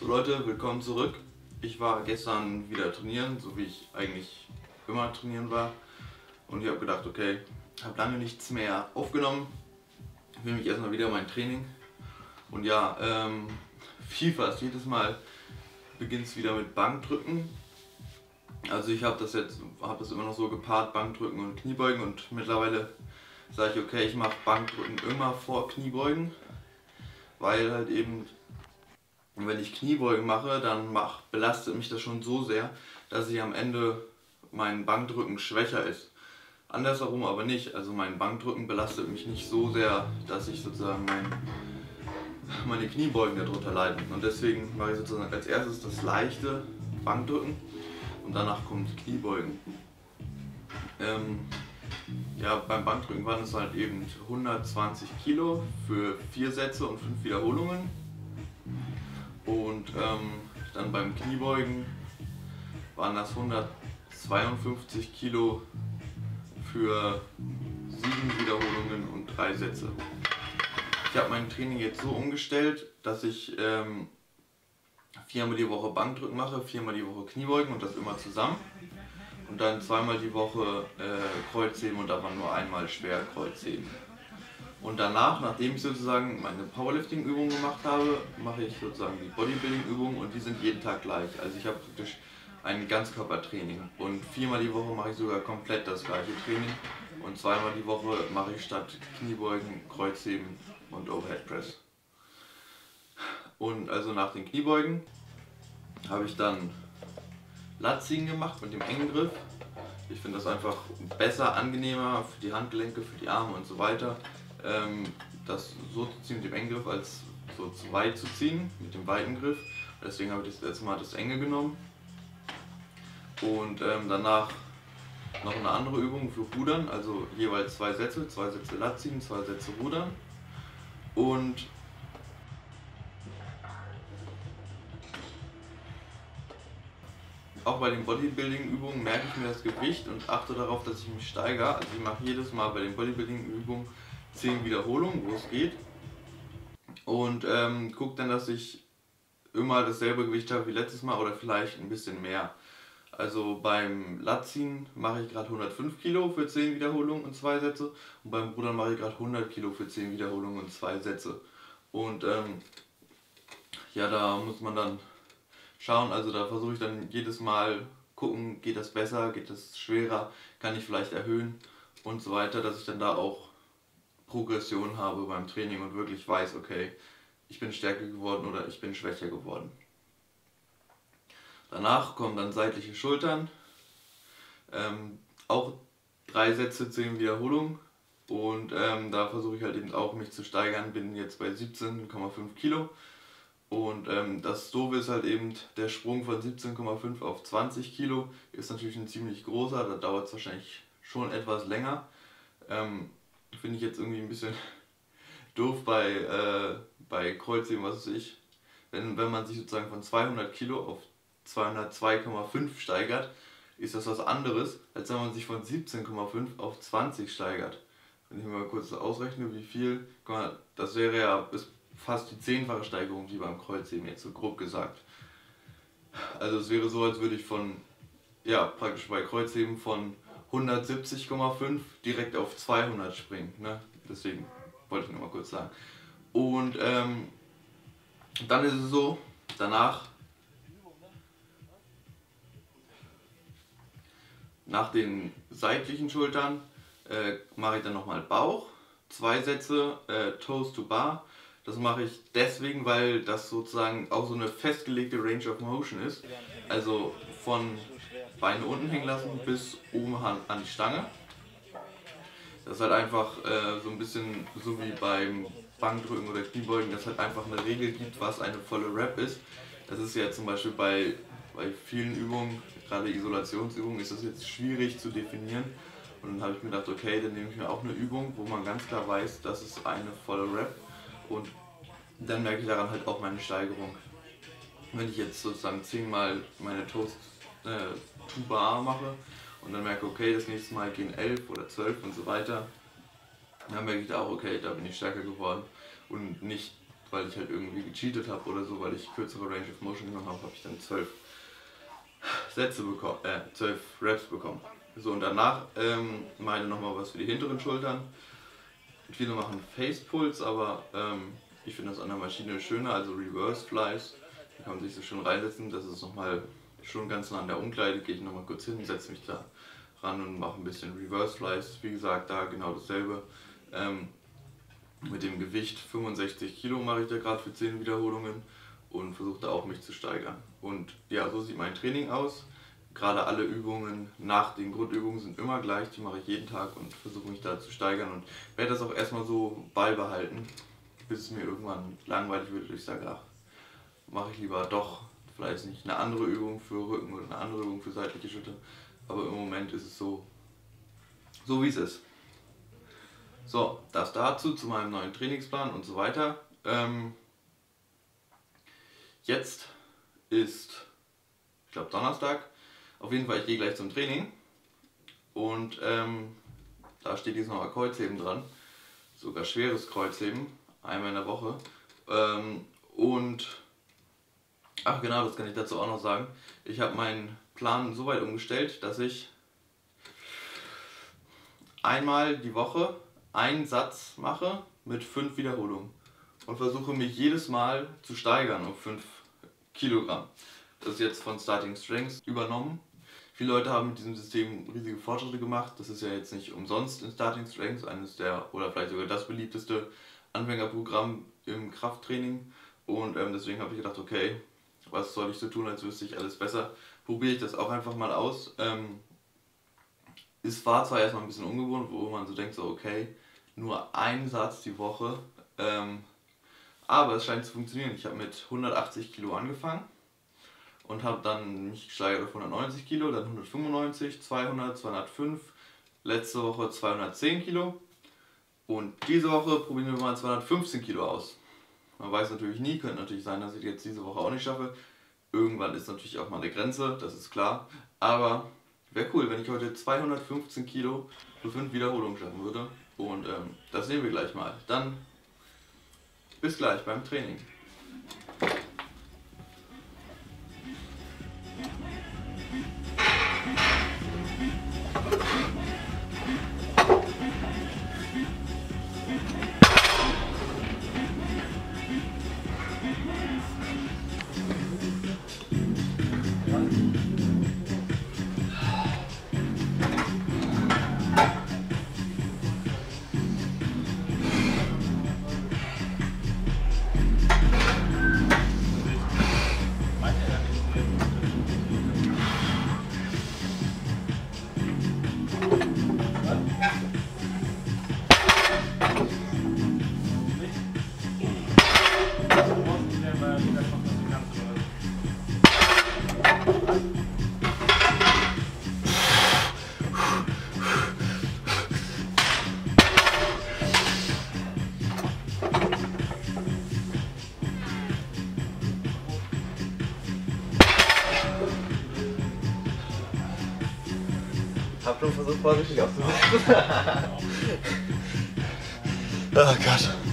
So Leute, willkommen zurück. Ich war gestern wieder trainieren, so wie ich eigentlich immer trainieren war. Und ich habe gedacht, okay, habe lange nichts mehr aufgenommen. Ich will mich erstmal wieder mein Training. Und ja, ähm, wie fast jedes Mal beginnt es wieder mit Bankdrücken. Also ich habe das jetzt, habe das immer noch so gepaart, Bankdrücken und Kniebeugen und mittlerweile sage ich, okay, ich mache Bankdrücken immer vor Kniebeugen, weil halt eben, wenn ich Kniebeugen mache, dann mach, belastet mich das schon so sehr, dass ich am Ende mein Bankdrücken schwächer ist. Andersherum aber nicht, also mein Bankdrücken belastet mich nicht so sehr, dass ich sozusagen mein, meine Kniebeugen darunter leiden. Und deswegen mache ich sozusagen als erstes das leichte Bankdrücken und danach kommt Kniebeugen. Ähm, ja, beim Bankdrücken waren es halt eben 120 Kilo für vier Sätze und fünf Wiederholungen. Und ähm, dann beim Kniebeugen waren das 152 Kilo für sieben Wiederholungen und drei Sätze. Ich habe mein Training jetzt so umgestellt, dass ich ähm, viermal die Woche Bankdrücken mache, viermal die Woche Kniebeugen und das immer zusammen. Und dann zweimal die Woche äh, Kreuzheben und aber nur einmal schwer Kreuzheben. Und danach, nachdem ich sozusagen meine Powerlifting-Übungen gemacht habe, mache ich sozusagen die Bodybuilding-Übungen und die sind jeden Tag gleich. Also ich habe praktisch ein Ganzkörpertraining und viermal die Woche mache ich sogar komplett das gleiche Training und zweimal die Woche mache ich statt Kniebeugen, Kreuzheben und Overhead Press. Und also nach den Kniebeugen habe ich dann Latziehen gemacht mit dem engen Griff. Ich finde das einfach besser, angenehmer für die Handgelenke, für die Arme und so weiter. Ähm, das so zu ziehen mit dem engen Griff als so zu weit zu ziehen mit dem weiten Griff. Deswegen habe ich das letzte Mal das enge genommen. Und ähm, danach noch eine andere Übung für Rudern, also jeweils zwei Sätze, zwei Sätze Latziehen, zwei Sätze Rudern. Und auch bei den Bodybuilding-Übungen merke ich mir das Gewicht und achte darauf, dass ich mich steigere. Also ich mache jedes Mal bei den Bodybuilding-Übungen 10 Wiederholungen, wo es geht. Und ähm, gucke dann, dass ich immer dasselbe Gewicht habe wie letztes Mal oder vielleicht ein bisschen mehr. Also beim Latziehen mache ich gerade 105 Kilo für 10 Wiederholungen und 2 Sätze und beim Rudern mache ich gerade 100 Kilo für 10 Wiederholungen und 2 Sätze. Und ähm, ja, da muss man dann schauen. Also da versuche ich dann jedes Mal gucken, geht das besser, geht das schwerer, kann ich vielleicht erhöhen und so weiter, dass ich dann da auch Progression habe beim Training und wirklich weiß, okay, ich bin stärker geworden oder ich bin schwächer geworden. Danach kommen dann seitliche Schultern, ähm, auch drei Sätze, zehn Wiederholungen und ähm, da versuche ich halt eben auch mich zu steigern, bin jetzt bei 17,5 Kilo und ähm, das Doofe ist halt eben, der Sprung von 17,5 auf 20 Kilo ist natürlich ein ziemlich großer, da dauert es wahrscheinlich schon etwas länger. Ähm, Finde ich jetzt irgendwie ein bisschen doof bei, äh, bei Kreuzheben, was weiß ich. Wenn, wenn man sich sozusagen von 200 Kilo auf 202,5 steigert, ist das was anderes, als wenn man sich von 17,5 auf 20 steigert. Wenn ich mal kurz ausrechne, wie viel, das wäre ja bis fast die zehnfache Steigerung wie beim Kreuzheben, jetzt so grob gesagt. Also es wäre so, als würde ich von, ja, praktisch bei Kreuzheben von 170,5 direkt auf 200 springen. Ne? Deswegen wollte ich nur mal kurz sagen. Und ähm, dann ist es so, danach, nach den seitlichen Schultern, äh, mache ich dann nochmal Bauch, zwei Sätze äh, Toes to Bar das mache ich deswegen, weil das sozusagen auch so eine festgelegte Range of Motion ist. Also von Beine unten hängen lassen bis oben an, die Stange. Das ist halt einfach äh, so ein bisschen so wie beim Bankdrücken oder Kniebeugen, dass halt einfach eine Regel gibt, was eine volle Rap ist. Das ist ja zum Beispiel bei, bei vielen Übungen, gerade Isolationsübungen, ist das jetzt schwierig zu definieren. Und dann habe ich mir gedacht, okay, dann nehme ich mir auch eine Übung, wo man ganz klar weiß, das ist eine volle Rap. Und dann merke ich daran halt auch meine Steigerung. Wenn ich jetzt sozusagen zehnmal meine Toast äh, Tuba mache und dann merke, okay, das nächste Mal gehen elf oder zwölf und so weiter, dann merke ich auch, okay, da bin ich stärker geworden. Und nicht, weil ich halt irgendwie gecheatet habe oder so, weil ich kürzere Range of Motion genommen habe, habe ich dann zwölf Sätze bekommen, äh, zwölf Reps bekommen. So, und danach ähm, meine nochmal was für die hinteren Schultern. Viele machen Face Pulls, aber ähm, ich finde das an der Maschine schöner, also Reverse Flies. Da kann man sich so schön reinsetzen. Das ist nochmal schon ganz nah an der Umkleide. Gehe ich nochmal kurz hin, setze mich da ran und mache ein bisschen Reverse Flies. Wie gesagt, da genau dasselbe. Ähm, mit dem Gewicht 65 Kilo mache ich da gerade für 10 Wiederholungen und versuche da auch mich zu steigern. Und ja, so sieht mein Training aus. Gerade alle Übungen nach den Grundübungen sind immer gleich, die mache ich jeden Tag und versuche mich da zu steigern und werde das auch erstmal so beibehalten, bis es mir irgendwann langweilig wird und ich sage, ach, mache ich lieber doch vielleicht nicht eine andere Übung für Rücken oder eine andere Übung für seitliche Schulter, aber im Moment ist es so, so wie es ist. So, das dazu, zu meinem neuen Trainingsplan und so weiter. Ähm, jetzt ist, ich glaube, Donnerstag. Auf jeden Fall, ich gehe gleich zum Training. Und ähm, da steht jetzt noch ein Kreuzheben dran. Sogar schweres Kreuzheben. Einmal in der Woche. Ähm, und, ach genau, das kann ich dazu auch noch sagen. Ich habe meinen Plan so weit umgestellt, dass ich einmal die Woche einen Satz mache mit fünf Wiederholungen und versuche mich jedes Mal zu steigern um 5 Kilogramm. Das ist jetzt von Starting Strengths übernommen. Viele Leute haben mit diesem System riesige Fortschritte gemacht. Das ist ja jetzt nicht umsonst in Starting Strengths, eines der oder vielleicht sogar das beliebteste Anfängerprogramm im Krafttraining. Und ähm, deswegen habe ich gedacht, okay, was soll ich so tun, als wüsste ich alles besser. Probiere ich das auch einfach mal aus. Ähm, es war zwar erstmal ein bisschen ungewohnt, wo man so denkt, so okay, nur ein Satz die Woche, ähm, aber es scheint zu funktionieren. Ich habe mit 180 Kilo angefangen und habe dann mich gesteigert auf 190 Kilo, dann 195, 200, 205, letzte Woche 210 Kilo und diese Woche probieren wir mal 215 Kilo aus. Man weiß natürlich nie, könnte natürlich sein, dass ich jetzt diese Woche auch nicht schaffe. Irgendwann ist natürlich auch mal eine Grenze, das ist klar, aber Wäre cool, wenn ich heute 215 Kilo für 5 Wiederholungen schaffen würde. Und ähm, das sehen wir gleich mal. Dann bis gleich beim Training. Versucht, vorsichtig auszusetzen. oh Gott.